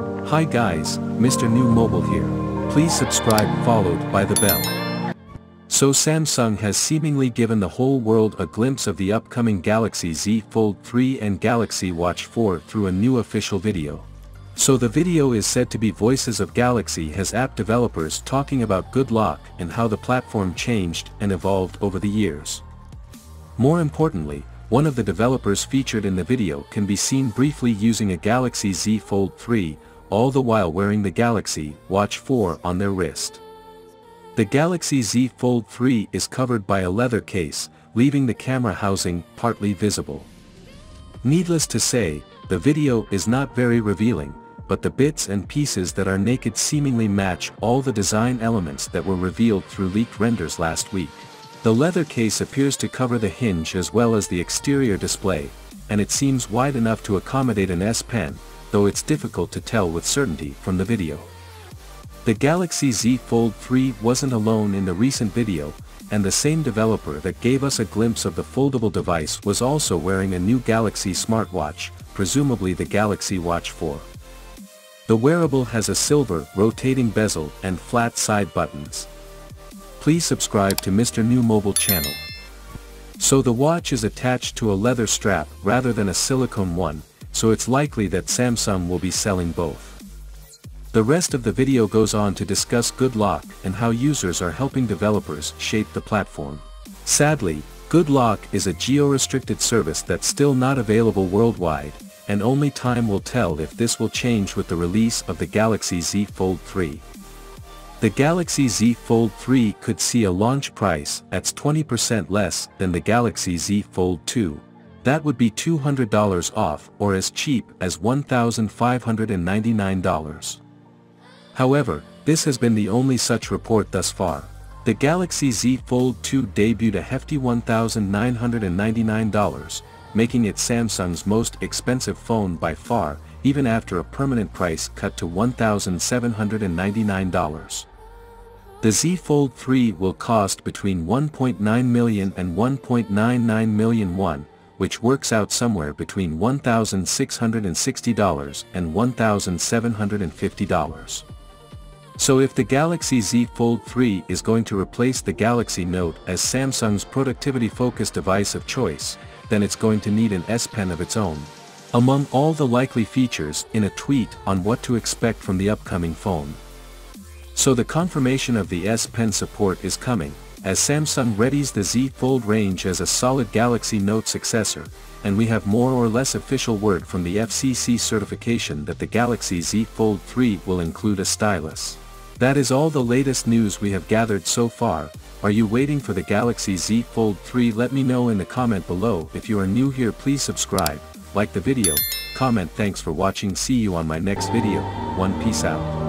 Hi guys, Mr. New Mobile here. Please subscribe followed by the bell. So Samsung has seemingly given the whole world a glimpse of the upcoming Galaxy Z Fold 3 and Galaxy Watch 4 through a new official video. So the video is said to be Voices of Galaxy has app developers talking about Good Lock and how the platform changed and evolved over the years. More importantly, one of the developers featured in the video can be seen briefly using a Galaxy Z Fold 3, all the while wearing the Galaxy Watch 4 on their wrist. The Galaxy Z Fold 3 is covered by a leather case, leaving the camera housing partly visible. Needless to say, the video is not very revealing, but the bits and pieces that are naked seemingly match all the design elements that were revealed through leaked renders last week. The leather case appears to cover the hinge as well as the exterior display, and it seems wide enough to accommodate an S Pen, though it's difficult to tell with certainty from the video. The Galaxy Z Fold 3 wasn't alone in the recent video, and the same developer that gave us a glimpse of the foldable device was also wearing a new Galaxy smartwatch, presumably the Galaxy Watch 4. The wearable has a silver, rotating bezel and flat side buttons. Please subscribe to Mr. New Mobile channel. So the watch is attached to a leather strap rather than a silicone one, so it's likely that Samsung will be selling both. The rest of the video goes on to discuss Good Lock and how users are helping developers shape the platform. Sadly, Good Lock is a geo-restricted service that's still not available worldwide, and only time will tell if this will change with the release of the Galaxy Z Fold 3. The Galaxy Z Fold 3 could see a launch price that's 20% less than the Galaxy Z Fold 2, that would be $200 off or as cheap as $1,599. However, this has been the only such report thus far. The Galaxy Z Fold 2 debuted a hefty $1,999, making it Samsung's most expensive phone by far, even after a permanent price cut to $1,799. The Z Fold 3 will cost between 1.9 million and 1.99 million won, which works out somewhere between $1,660 and $1,750. So if the Galaxy Z Fold 3 is going to replace the Galaxy Note as Samsung's productivity-focused device of choice, then it's going to need an S Pen of its own. Among all the likely features in a tweet on what to expect from the upcoming phone. So the confirmation of the S Pen support is coming, as Samsung readies the Z Fold range as a solid Galaxy Note successor, and we have more or less official word from the FCC certification that the Galaxy Z Fold 3 will include a stylus. That is all the latest news we have gathered so far, are you waiting for the Galaxy Z Fold 3 let me know in the comment below if you are new here please subscribe, like the video, comment thanks for watching see you on my next video, one peace out.